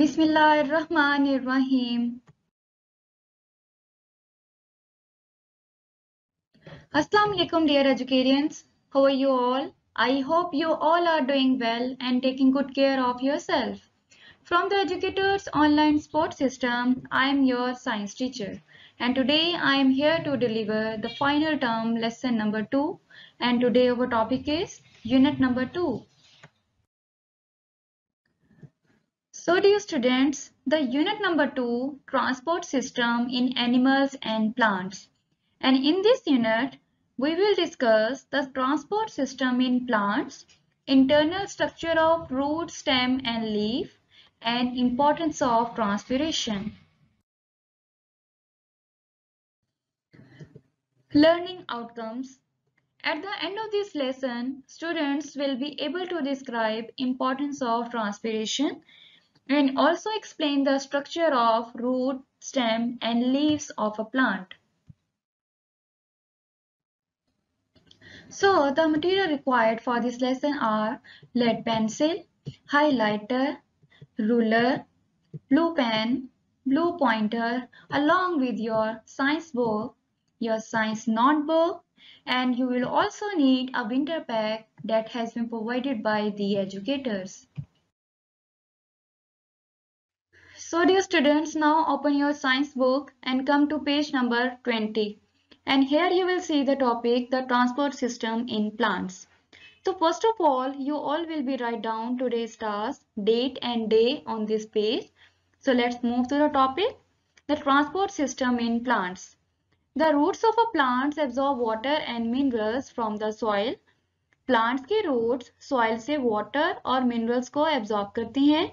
Bismillahirrahmanirrahim. Assalamu alaikum dear educarians. How are you all? I hope you all are doing well and taking good care of yourself. From the Educators Online Support System, I am your science teacher and today I am here to deliver the final term lesson number 2 and today our topic is unit number 2. So dear students, the unit number 2 transport system in animals and plants and in this unit we will discuss the transport system in plants, internal structure of root, stem and leaf and importance of transpiration. Learning outcomes. At the end of this lesson, students will be able to describe importance of transpiration and also explain the structure of root, stem and leaves of a plant. So the material required for this lesson are lead pencil, highlighter, ruler, blue pen, blue pointer along with your science book, your science notebook and you will also need a winter pack that has been provided by the educators. So dear students, now open your science book and come to page number 20. And here you will see the topic, the transport system in plants. So first of all, you all will be write down today's task, date and day on this page. So let's move to the topic, the transport system in plants. The roots of a plant absorb water and minerals from the soil. Plants के roots soil से water और minerals को absorb करती हैं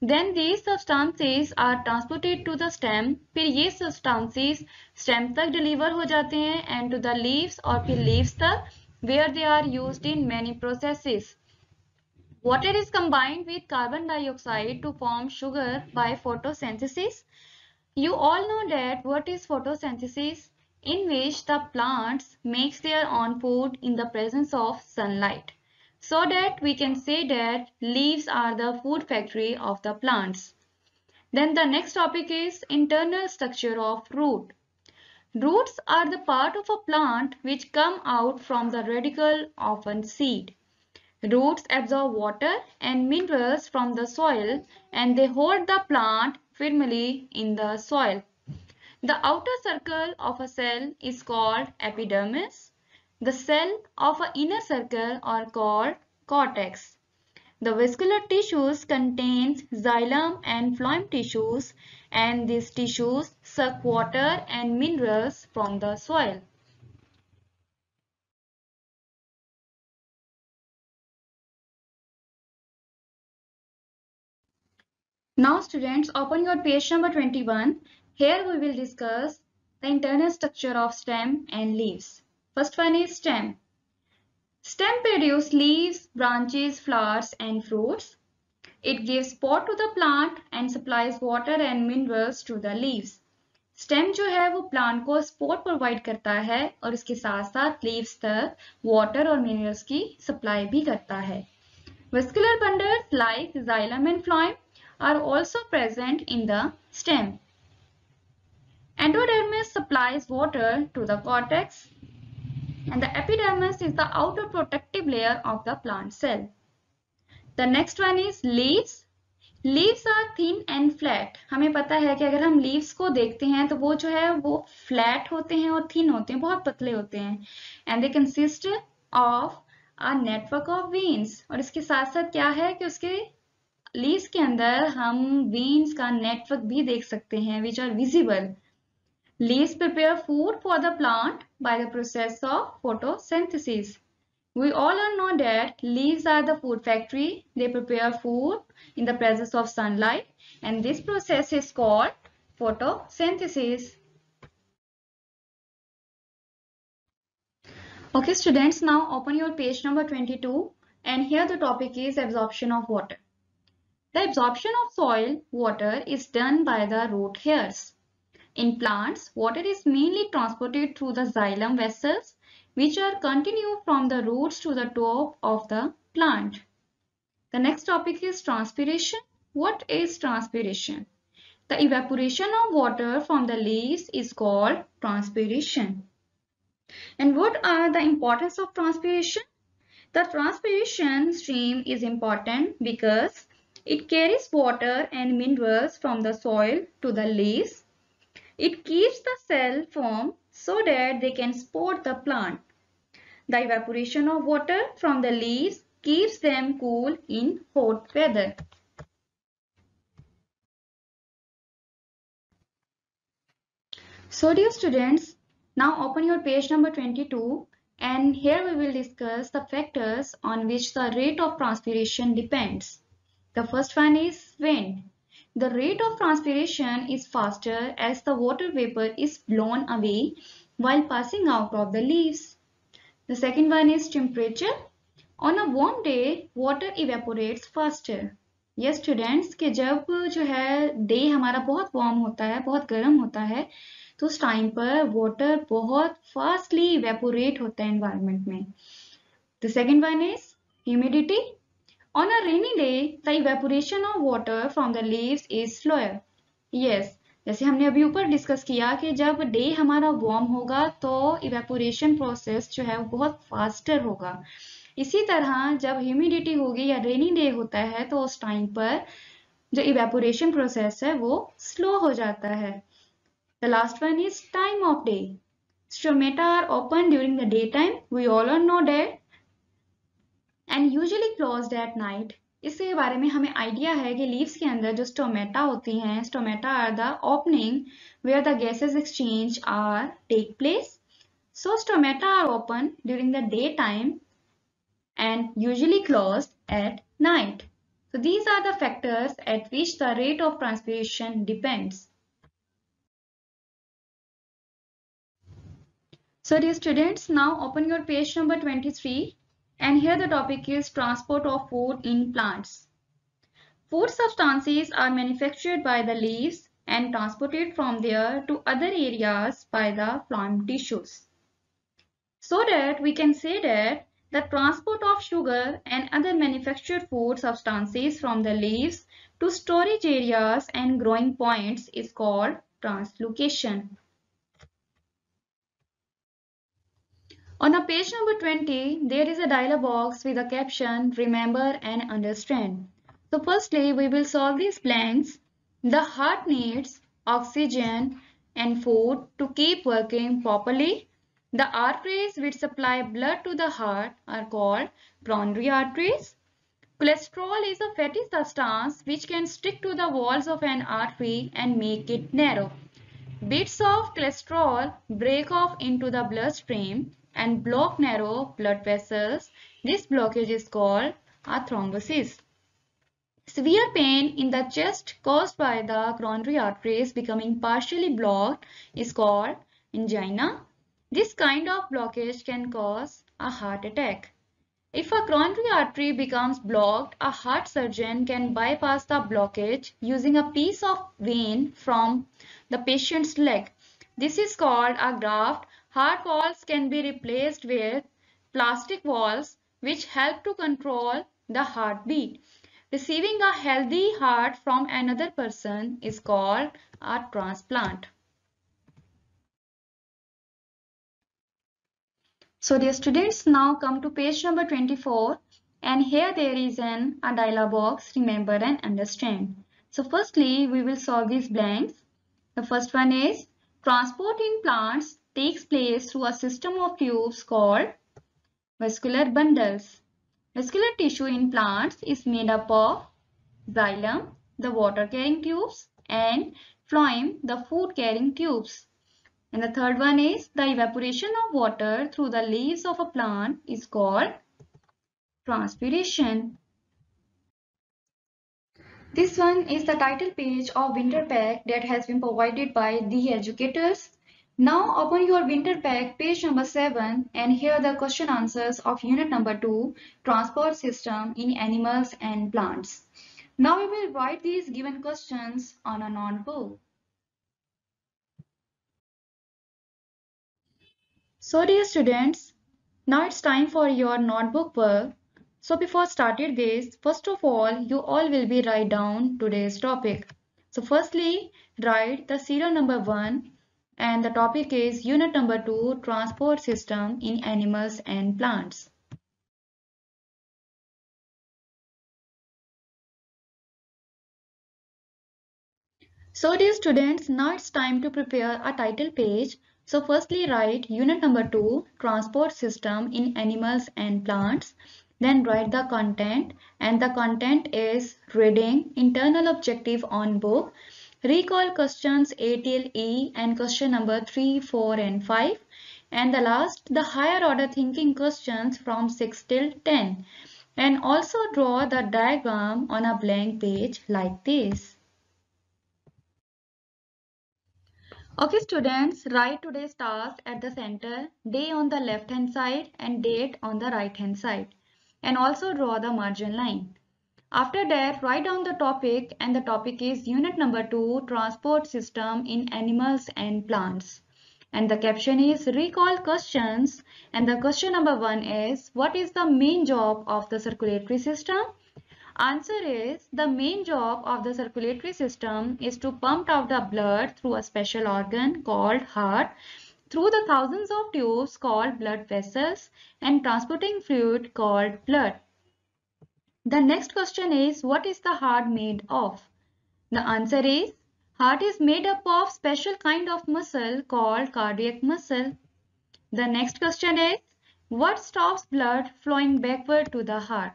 Then these substances are transported to the stem. फिर ये substances stem तक deliver हो जाते हैं and to the leaves और फिर leaves तक where they are used in many processes. Water is combined with carbon dioxide to form sugar by photosynthesis. You all know that what is photosynthesis? In which the plants makes their own food in the presence of sunlight so that we can say that leaves are the food factory of the plants. Then the next topic is internal structure of root. Roots are the part of a plant which come out from the radicle of a seed. Roots absorb water and minerals from the soil and they hold the plant firmly in the soil. The outer circle of a cell is called epidermis the cell of an inner circle are called cortex. The vascular tissues contains xylem and phloem tissues and these tissues suck water and minerals from the soil. Now students open your page number 21. Here we will discuss the internal structure of stem and leaves. First one is stem. Stem produce leaves, branches, flowers and fruits. It gives support to the plant and supplies water and minerals to the leaves. Stem जो है वो plant को support provide करता है और इसके साथ साथ लीव्स तक वाटर और मिनरल्स की सप्लाई भी करता है Vascular bundles like xylem and phloem are also present in the stem. Endodermis supplies water to the cortex and the epidermis is the outer protective layer of the plant cell. The next one is leaves. Leaves are thin and flat. हमें पता है कि अगर हम leaves को देखते हैं तो वो जो है वो flat होते हैं और thin होते हैं बहुत पतले होते हैं and they consist of a network of veins और इसके साथ साथ क्या है कि उसके leaves के अंदर हम veins का network भी देख सकते हैं which are visible. Leaves prepare food for the plant by the process of photosynthesis. We all know that leaves are the food factory. They prepare food in the presence of sunlight and this process is called photosynthesis. Okay students, now open your page number 22 and here the topic is absorption of water. The absorption of soil water is done by the root hairs. In plants, water is mainly transported through the xylem vessels which are continue from the roots to the top of the plant. The next topic is transpiration. what is transpiration? The evaporation of water from the leaves is called transpiration. And what are the importance of transpiration? The transpiration stream is important because it carries water and minerals from the soil to the leaves. It keeps the cell firm so that they can support the plant. The evaporation of water from the leaves keeps them cool in hot weather. So dear students, now open your page number 22 and here we will discuss the factors on which the rate of transpiration depends. The first one is wind. The rate of transpiration is faster as the water vapor is blown away while passing out of the leaves. The second one is temperature. On a warm day, water evaporates faster. Yes students कि जब जो है day हमारा बहुत warm होता है बहुत गर्म होता है तो उस टाइम पर वाटर बहुत फास्टली इवेपोरेट होता है एनवायरमेंट में the second one is humidity On a rainy day, the evaporation of water from the leaves is slower. Yes, जैसे हमने अभी ऊपर डिस्कस किया कि जब डे हमारा वार्म होगा तो इवेपोरेशन प्रोसेस जो है वो बहुत फास्टर होगा। इसी तरह जब ह्यूमिडिटी होगी या रेनी डे होता है तो उस टाइम पर जो इवेपोरेशन प्रोसेस है वो स्लो हो जाता है। The last one is time of day stomata are open during the day time we all are no that And usually closed at night. इसके बारे में हमें आइडिया है कि लीव्स के अंदर जो स्टोमेटा होती हैं stomata are the opening where the gases exchange are take place so stomata are open during the daytime and usually closed at night. So these are the factors at which the rate of transpiration depends. So dear students, now open your page number 23 and here the topic is transport of food in plants. Food substances are manufactured by the leaves and transported from there to other areas by the plant tissues. So that we can say that the transport of sugar and other manufactured food substances from the leaves to storage areas and growing points is called translocation. On a page number 20, there is a dialog box with a caption, remember and understand. So firstly, we will solve these blanks. The heart needs oxygen and food to keep working properly. The arteries which supply blood to the heart are called coronary arteries. Cholesterol is a fatty substance which can stick to the walls of an artery and make it narrow. Bits of cholesterol break off into the bloodstream and block narrow blood vessels. This blockage is called a thrombosis. Severe pain in the chest caused by the coronary arteries becoming partially blocked is called angina. This kind of blockage can cause a heart attack. If a coronary artery becomes blocked, a heart surgeon can bypass the blockage using a piece of vein from the patient's leg. This is called a graft Heart walls can be replaced with plastic walls which help to control the heartbeat. Receiving a healthy heart from another person is called a transplant. So dear students, now come to page number 24 and here there is an a dialog box, remember and understand. So firstly, we will solve these blanks. The first one is transport in plants takes place through a system of tubes called vascular bundles. Vascular tissue in plants is made up of xylem, the water-carrying tubes, and phloem, the food-carrying tubes. And the third one is the evaporation of water through the leaves of a plant is called transpiration. This one is the title page of winter pack that has been provided by the educators now open your winter pack page number 7 and here the question answers of unit number 2 transport system in animals and plants. Now we will write these given questions on a notebook. So dear students, now it's time for your notebook work. So before started this, first of all, you all will be write down today's topic. So firstly, write the serial number 1 and the topic is unit number 2 transport system in animals and plants. So dear students, now it's time to prepare a title page. So firstly write unit number 2 transport system in animals and plants. Then write the content and the content is reading, internal objective on book, recall questions A till E and question number 3, 4 and 5 and the last the higher order thinking questions from 6 till 10 and also draw the diagram on a blank page like this. Okay students, write today's task at the center, day on the left hand side and date on the right hand side and also draw the margin line. After that, write down the topic and the topic is unit number 2 transport system in animals and plants. And the caption is recall questions and the question number 1 is what is the main job of the circulatory system? Answer is the main job of the circulatory system is to pump out the blood through a special organ called heart through the thousands of tubes called blood vessels and transporting fluid called blood. The next question is what is the heart made of? The answer is heart is made up of special kind of muscle called cardiac muscle. The next question is what stops blood flowing backward to the heart?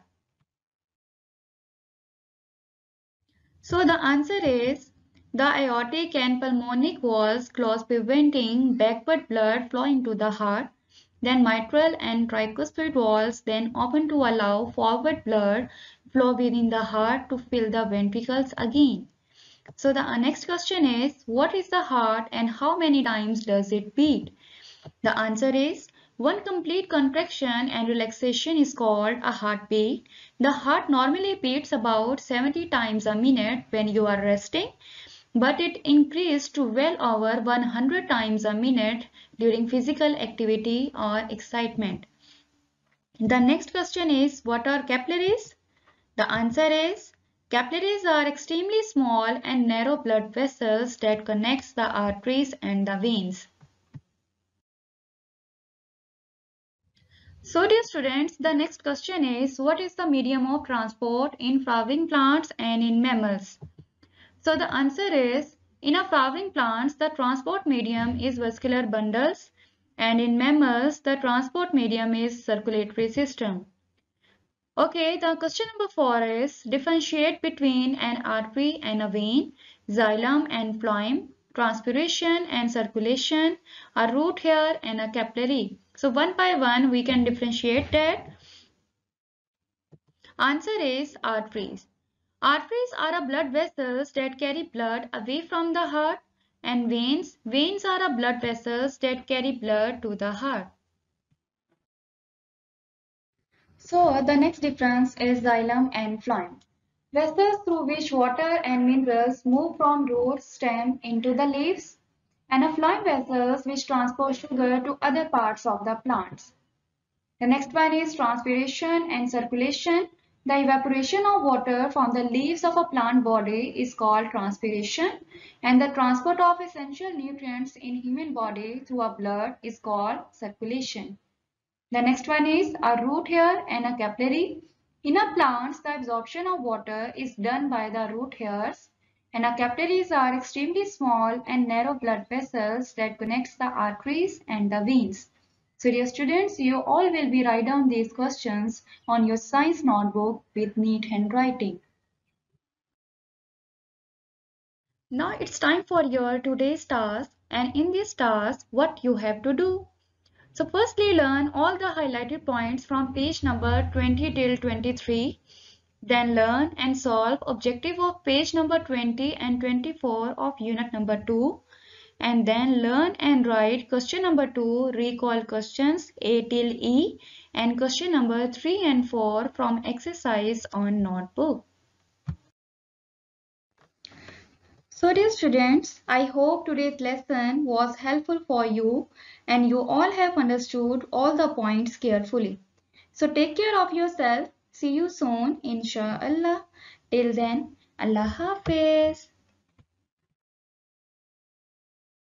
So the answer is the aortic and pulmonic walls close preventing backward blood flowing to the heart. Then mitral and tricuspid walls then open to allow forward blood flow within the heart to fill the ventricles again. So the next question is what is the heart and how many times does it beat? The answer is one complete contraction and relaxation is called a heartbeat. The heart normally beats about 70 times a minute when you are resting, but it increased to well over 100 times a minute during physical activity or excitement. The next question is what are capillaries? The answer is capillaries are extremely small and narrow blood vessels that connects the arteries and the veins. So dear students, the next question is what is the medium of transport in flowering plants and in mammals? So the answer is in a flowering plants the transport medium is vascular bundles and in mammals the transport medium is circulatory system. Okay, the question number 4 is differentiate between an artery and a vein, xylem and phloem, transpiration and circulation, a root hair and a capillary. So one by one we can differentiate that. Answer is arteries. Arteries are blood vessels that carry blood away from the heart and veins. Veins are blood vessels that carry blood to the heart. So the next difference is xylem and phloem. Vessels through which water and minerals move from root stem into the leaves and a phloem vessels which transport sugar to other parts of the plants. The next one is transpiration and circulation. The evaporation of water from the leaves of a plant body is called transpiration and the transport of essential nutrients in human body through a blood is called circulation. The next one is a root hair and a capillary. In a plants, the absorption of water is done by the root hairs and our capillaries are extremely small and narrow blood vessels that connects the arteries and the veins. So dear students, you all will be write down these questions on your science notebook with neat handwriting. Now it's time for your today's task and in this task what you have to do. So firstly learn all the highlighted points from page number 20 till 23 then learn and solve objective of page number 20 and 24 of unit number 2. And then learn and write question number 2, recall questions A till E and question number 3 and 4 from exercise on notebook. So dear students, I hope today's lesson was helpful for you and you all have understood all the points carefully. So take care of yourself See you soon inshallah. Till then, Allah Hafiz.